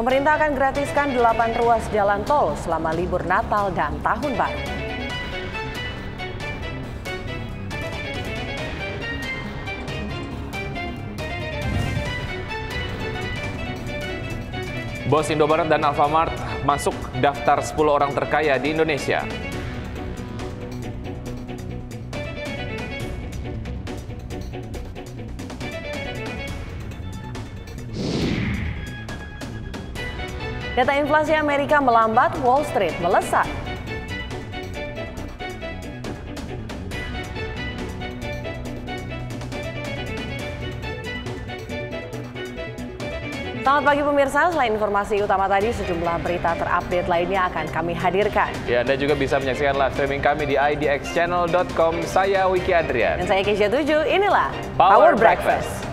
Pemerintah akan gratiskan 8 ruas jalan tol selama libur Natal dan Tahun Baru. Bos Indomaret dan Alfamart masuk daftar 10 orang terkaya di Indonesia. Data inflasi Amerika melambat, Wall Street melesat. Selamat pagi pemirsa, selain informasi utama tadi, sejumlah berita terupdate lainnya akan kami hadirkan. Ya, Anda juga bisa menyaksikan live streaming kami di idxchannel.com. Saya Wiki Adrian. Dan saya Keisha Tuju, inilah Power Power, Breakfast. Breakfast.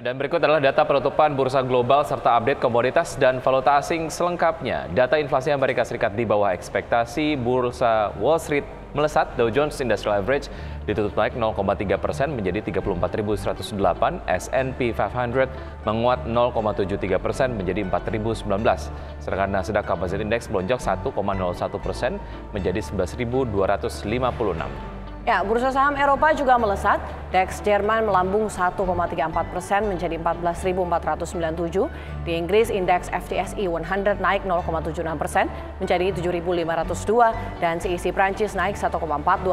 Dan berikut adalah data penutupan bursa global serta update komoditas dan valuta asing selengkapnya. Data inflasi Amerika Serikat di bawah ekspektasi, bursa Wall Street melesat, Dow Jones Industrial Average ditutup naik 0,3 persen menjadi 34.108, S&P 500 menguat 0,73 persen menjadi 4.019, sedangkan Nasdaq Composite Index melonjak 1,01 persen menjadi 11.256. Ya, bursa saham Eropa juga melesat. DAX Jerman melambung 1,34 persen menjadi 14.497. Di Inggris, indeks FTSE 100 naik 0,76 persen menjadi 7.502 dan CEC Prancis naik 1,42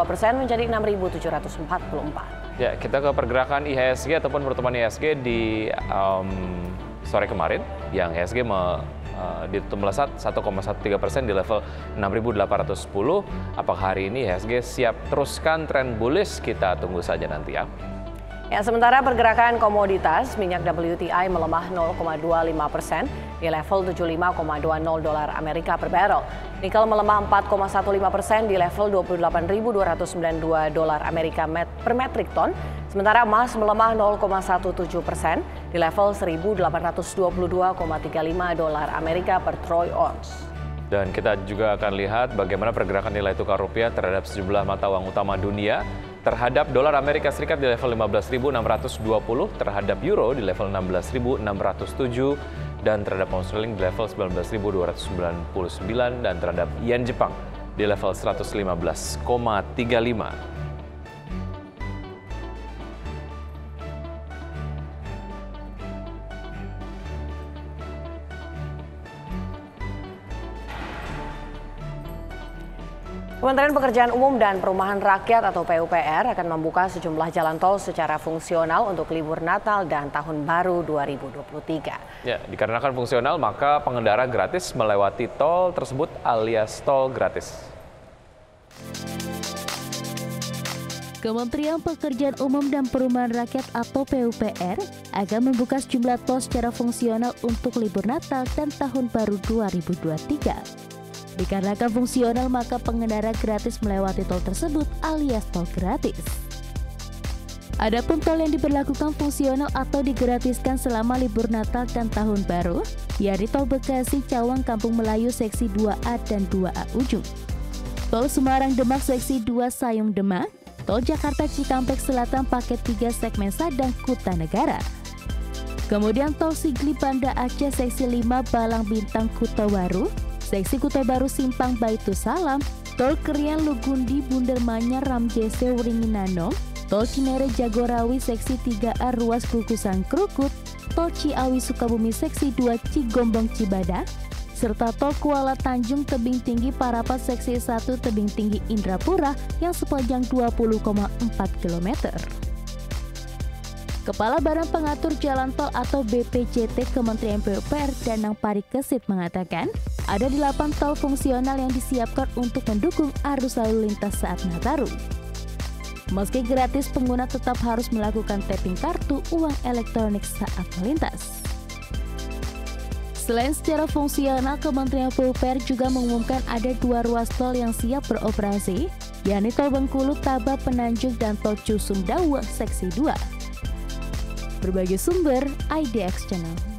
persen menjadi 6.744. Ya, kita ke pergerakan IHSG ataupun pertemuan IHSG di um, sore kemarin yang IHSG me, uh, ditutup melesat 1,13 persen di level 6.810. Apakah hari ini IHSG siap teruskan tren bullish? Kita tunggu saja nanti ya. Ya, sementara pergerakan komoditas, minyak WTI melemah 0,25 persen di level 75,20 dolar Amerika per barrel. Nikel melemah 4,15 persen di level 28.292 dolar Amerika per metrik ton. Sementara emas melemah 0,17 persen di level 1.822,35 dolar Amerika per troy ounce. Dan kita juga akan lihat bagaimana pergerakan nilai tukar rupiah terhadap sejumlah mata uang utama dunia terhadap dolar Amerika Serikat di level 15.620, terhadap euro di level 16.607, dan terhadap pound sterling di level 19.299, dan terhadap yen Jepang di level 115,35. Kementerian Pekerjaan Umum dan Perumahan Rakyat atau PUPR akan membuka sejumlah jalan tol secara fungsional untuk libur Natal dan Tahun Baru 2023. Ya, dikarenakan fungsional maka pengendara gratis melewati tol tersebut alias tol gratis. Kementerian Pekerjaan Umum dan Perumahan Rakyat atau PUPR akan membuka sejumlah tol secara fungsional untuk libur Natal dan Tahun Baru 2023. Dikarenakan fungsional maka pengendara gratis melewati tol tersebut alias tol gratis. Adapun tol yang diberlakukan fungsional atau digratiskan selama libur Natal dan Tahun Baru, yakni tol Bekasi Cawang Kampung Melayu seksi 2A dan 2A Ujung. Tol Semarang Demak seksi 2 Sayung Demak, tol Jakarta Cikampek Selatan paket 3 segmen Sadang Kuta Negara. Kemudian tol Sigli Banda Aceh seksi 5 Balang Bintang Kuta Waru, seksi Kuta Baru Simpang Baitu Salam, Tol Krian Lugundi Bundermanya Ramjese Wringinano, Tol Cinere Jagorawi seksi 3A Ruas Kukusan Krukut, Tol Ciawi Sukabumi seksi 2 Cigombong Cibada, serta Tol Kuala Tanjung Tebing Tinggi Parapat seksi 1 Tebing Tinggi Indrapura yang sepanjang 20,4 km. Kepala Badan Pengatur Jalan Tol atau BPJT Kementerian PUPR Danang Parikesit mengatakan, ada 8 tol fungsional yang disiapkan untuk mendukung arus lalu lintas saat Nataru. Meski gratis, pengguna tetap harus melakukan tapping kartu uang elektronik saat melintas. Selain secara fungsional, Kementerian PUPR juga mengumumkan ada dua ruas tol yang siap beroperasi, yakni Tol Bengkulu, Taba, Penanjung, dan Tol Cusum Dawa, Seksi 2. Berbagai sumber, IDX Channel.